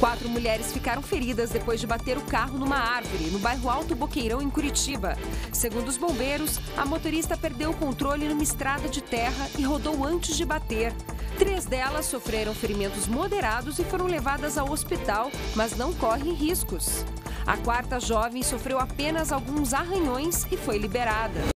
Quatro mulheres ficaram feridas depois de bater o carro numa árvore no bairro Alto Boqueirão, em Curitiba. Segundo os bombeiros, a motorista perdeu o controle numa estrada de terra e rodou antes de bater. Três delas sofreram ferimentos moderados e foram levadas ao hospital, mas não correm riscos. A quarta jovem sofreu apenas alguns arranhões e foi liberada.